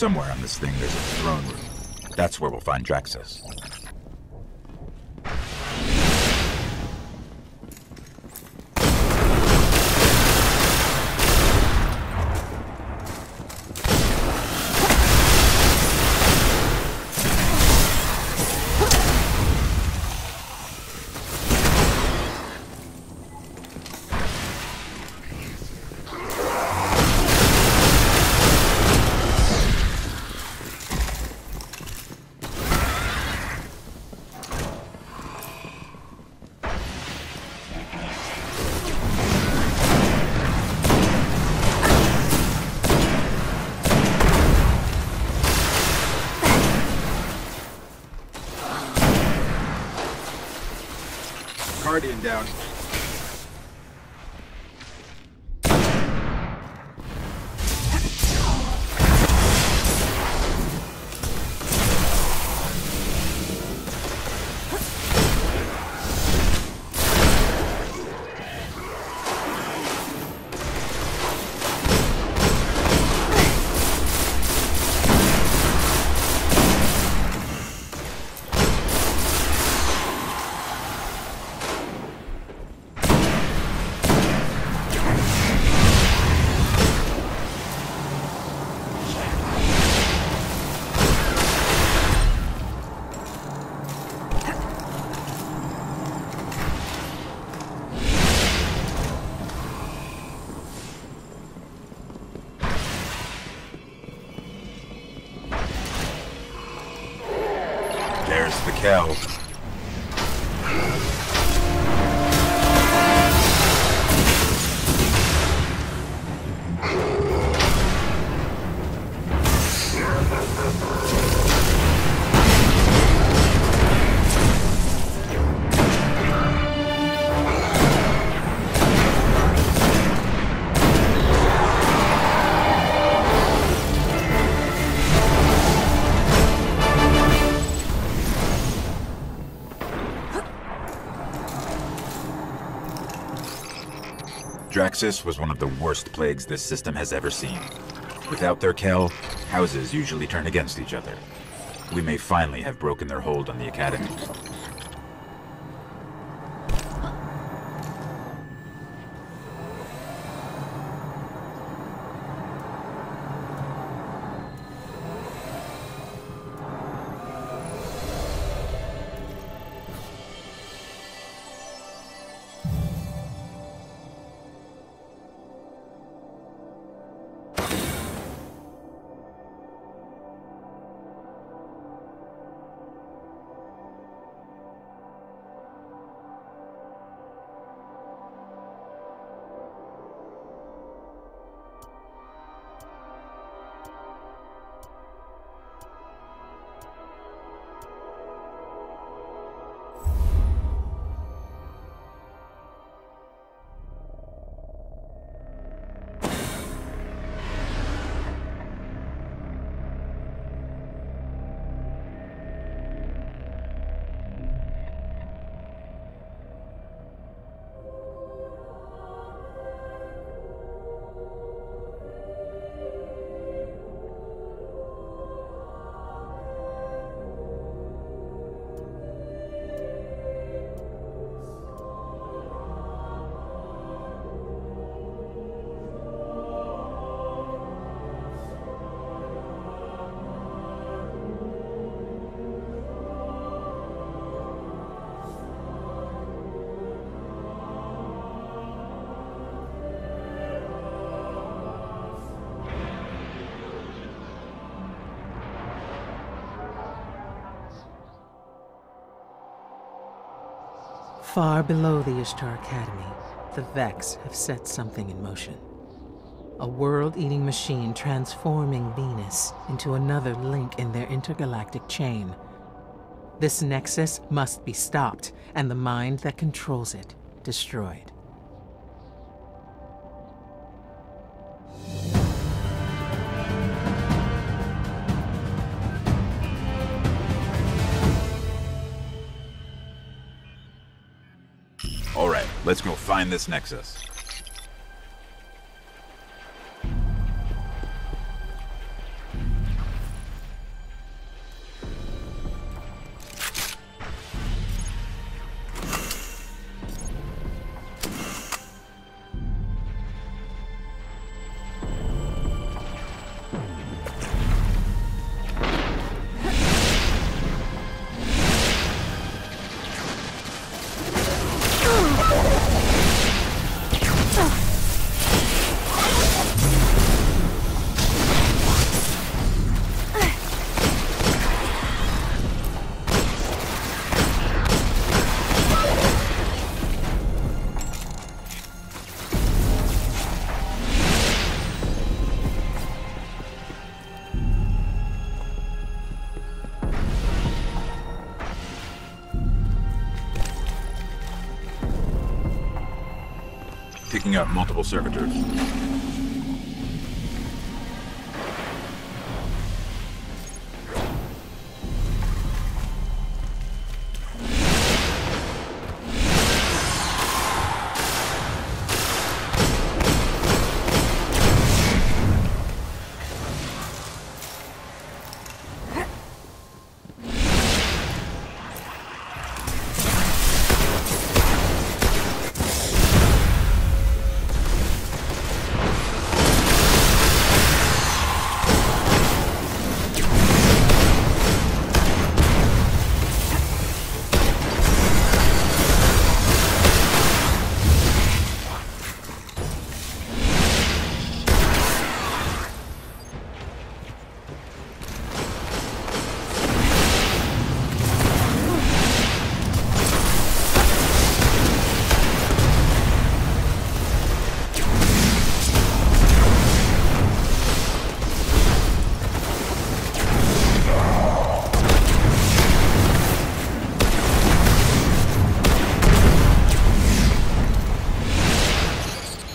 Somewhere on this thing there's a throne room. That's where we'll find Draksis. Down. Draksis was one of the worst plagues this system has ever seen. Without their Kell, houses usually turn against each other. We may finally have broken their hold on the Academy. Far below the Ishtar Academy, the Vex have set something in motion. A world-eating machine transforming Venus into another link in their intergalactic chain. This nexus must be stopped, and the mind that controls it destroyed. Let's go find this Nexus. Picking up multiple servitors.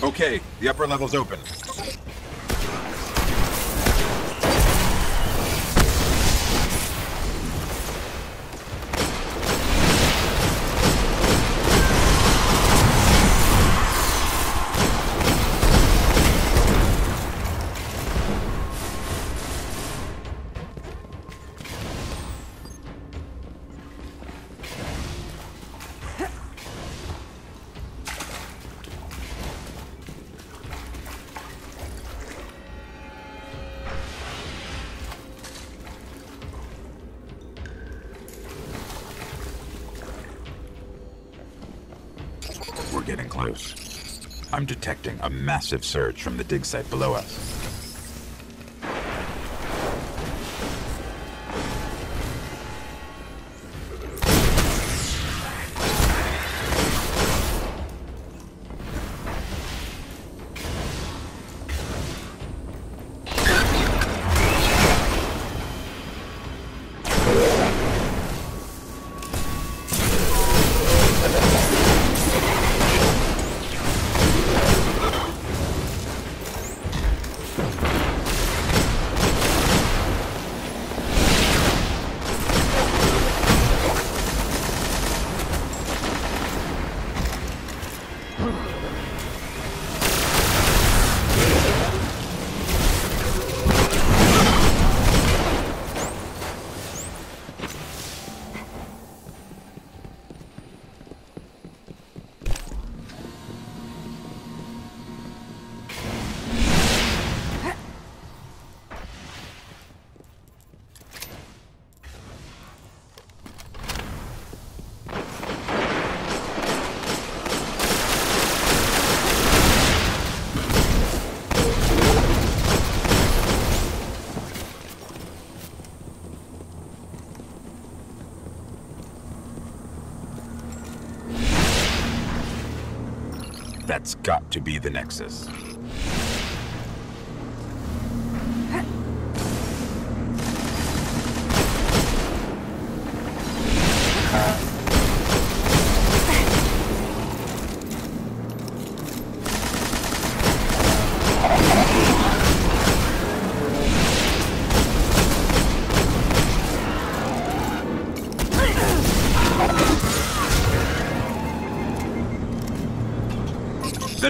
Okay, the upper level's open. Getting close. I'm detecting a massive surge from the dig site below us. That's got to be the Nexus.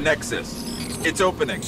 Nexus. It's opening.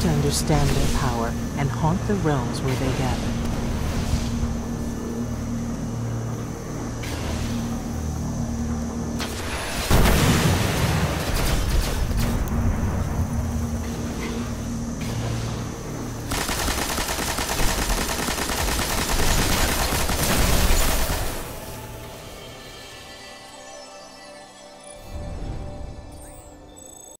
to understand their power and haunt the realms where they gather.